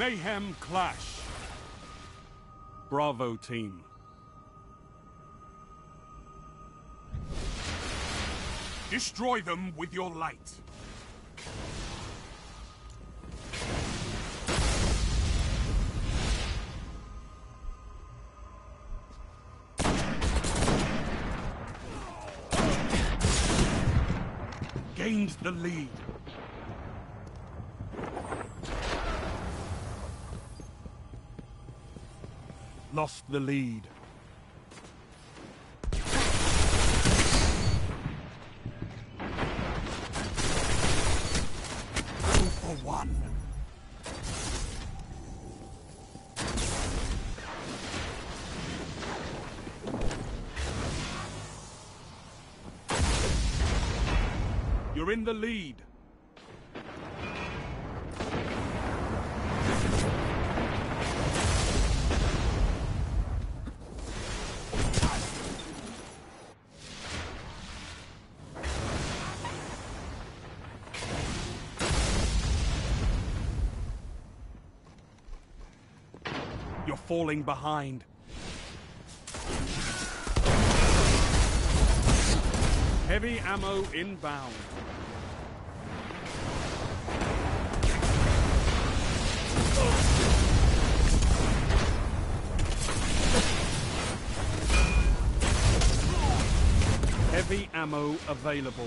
Mayhem Clash. Bravo team. Destroy them with your light. Gained the lead. Lost the lead. Two for one. You're in the lead. Falling behind. Heavy ammo inbound. Heavy ammo available.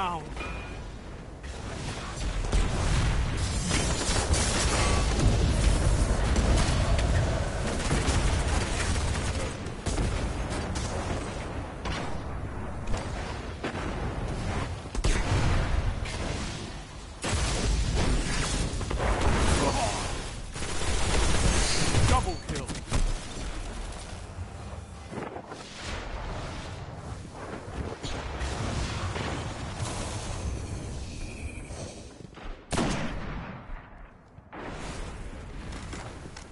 Double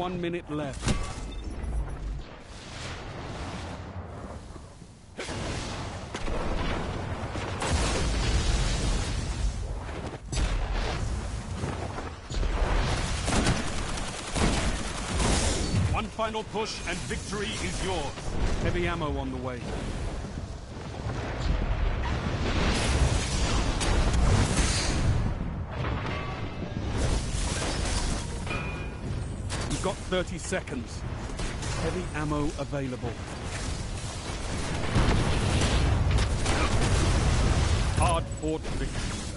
One minute left. One final push and victory is yours. Heavy ammo on the way. 30 seconds. Heavy ammo available. Hard fought victory,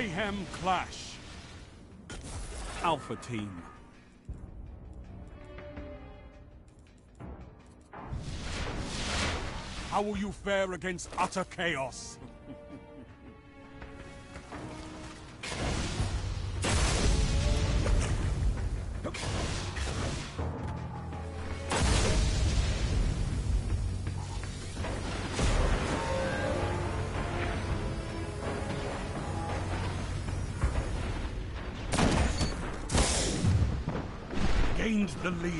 Mayhem Clash. Alpha Team. How will you fare against utter chaos? The lead.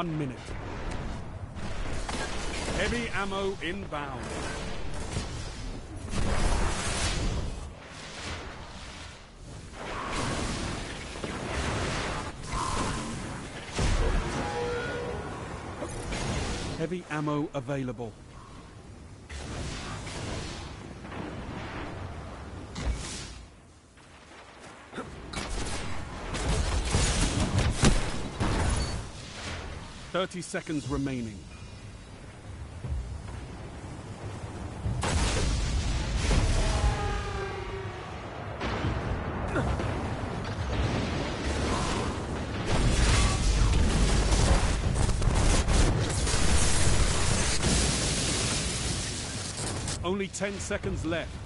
One minute. Heavy ammo inbound. Heavy ammo available. Thirty seconds remaining. Only 10 seconds left.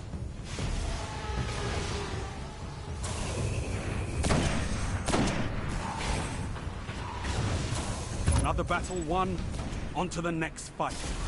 Another battle won. On to the next fight.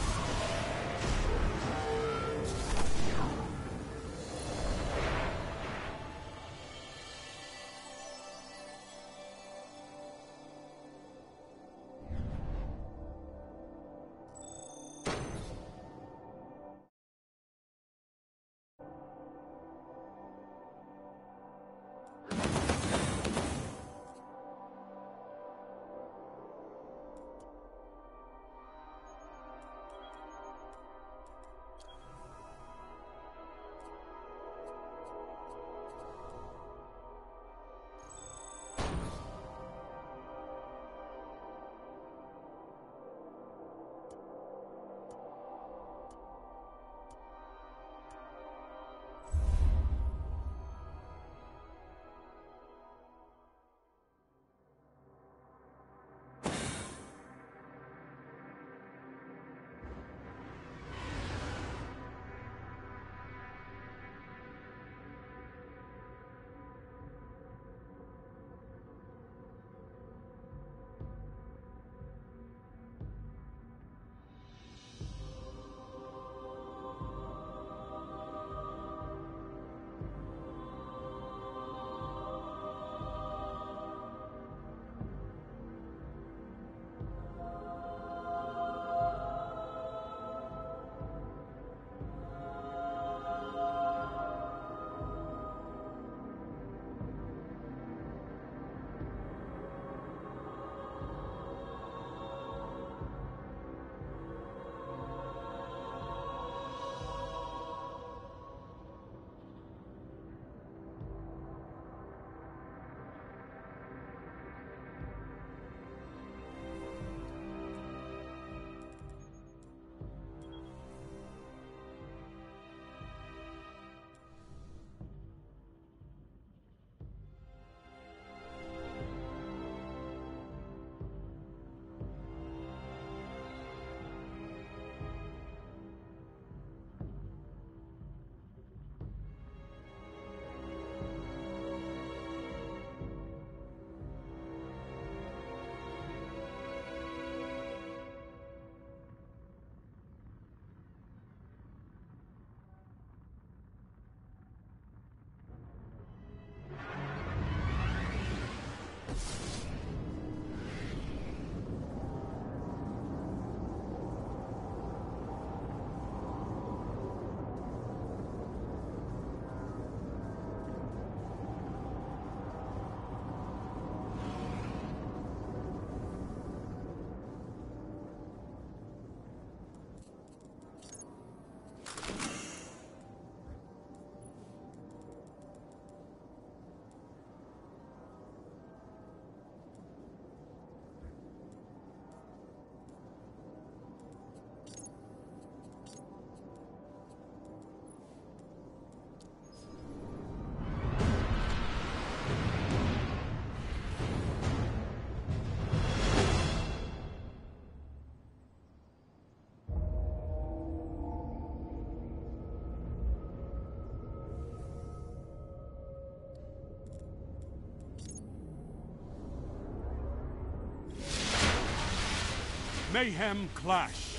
Mayhem Clash.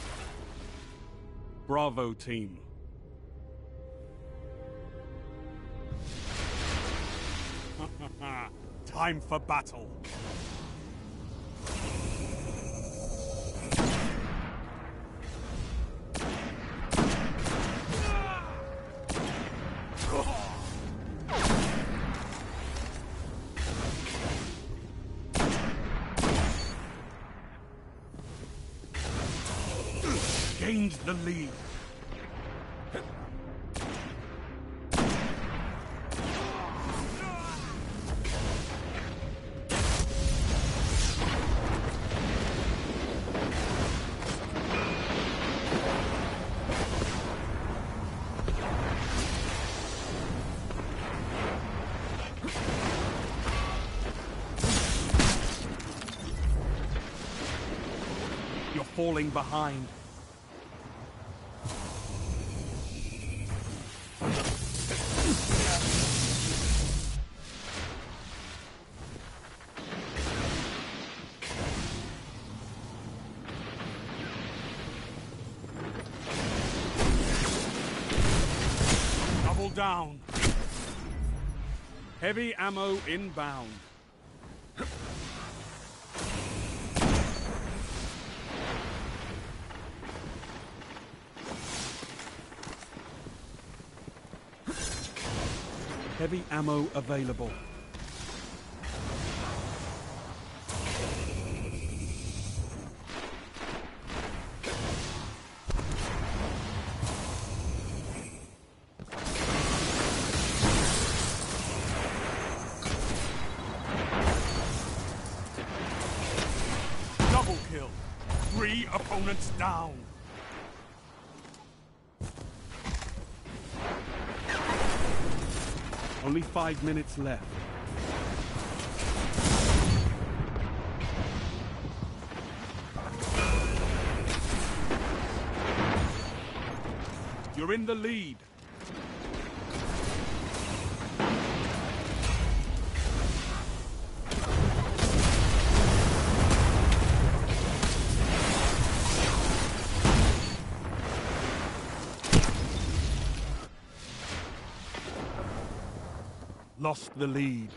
Bravo team. Time for battle. Falling behind. Double down. Heavy ammo inbound. Heavy ammo available. Double kill. Three opponents down. Only five minutes left. You're in the lead. Lost the lead.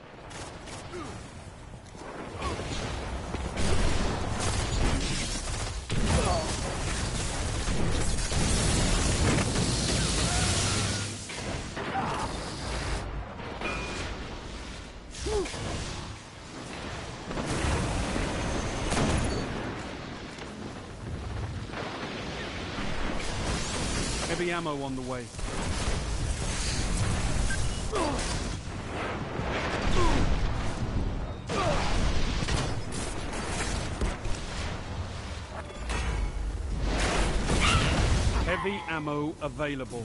Heavy ammo on the way. Ammo available.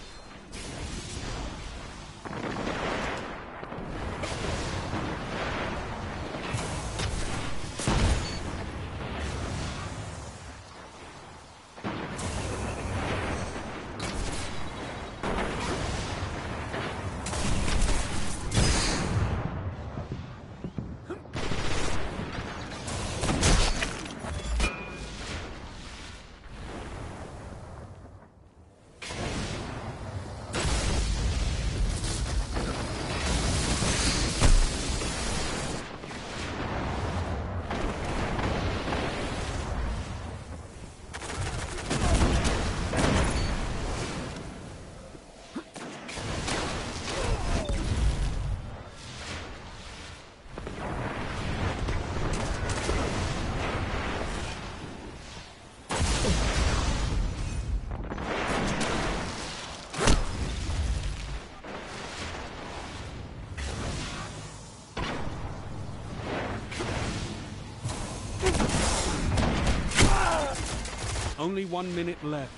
Only one minute left.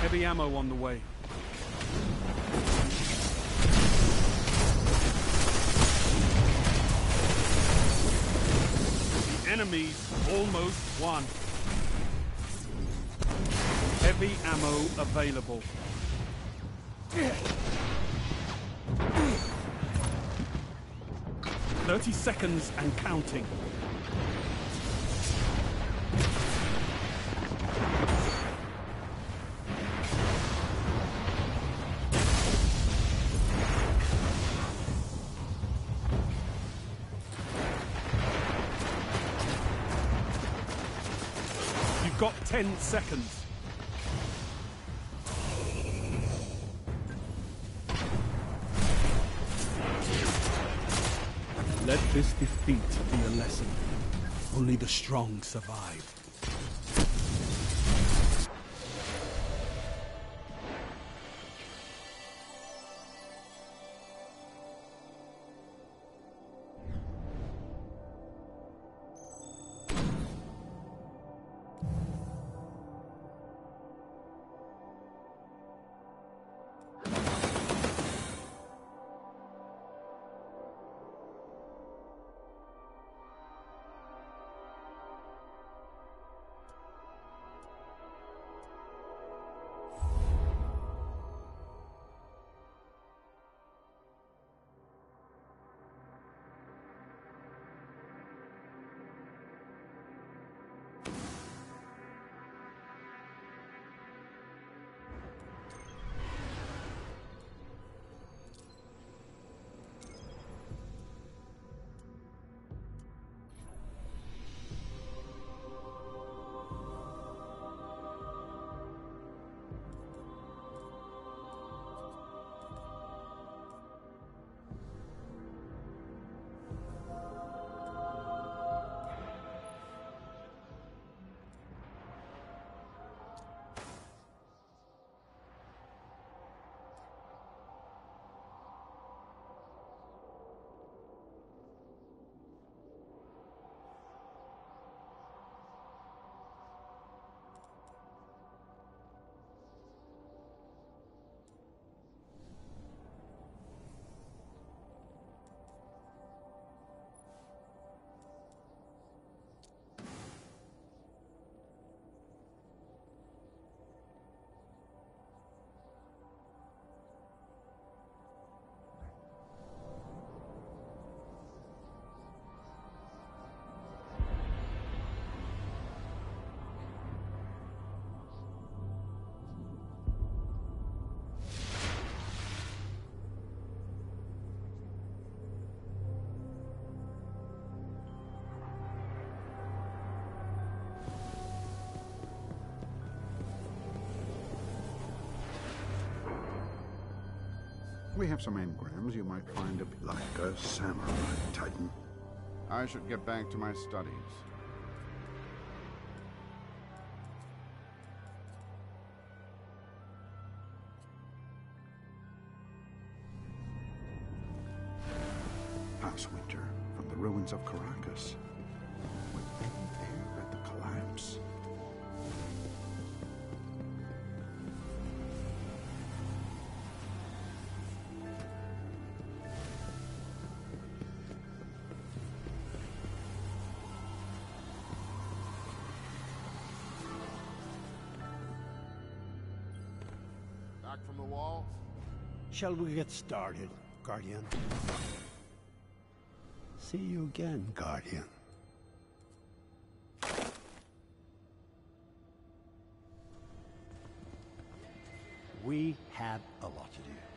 Heavy ammo on the way. The enemy's almost won. Heavy ammo available. Thirty seconds and counting. You've got ten seconds. Defeat be a lesson. Only the strong survive. We have some engrams you might find a bit like a samurai titan. I should get back to my studies. Shall we get started, Guardian? See you again, Guardian. We have a lot to do.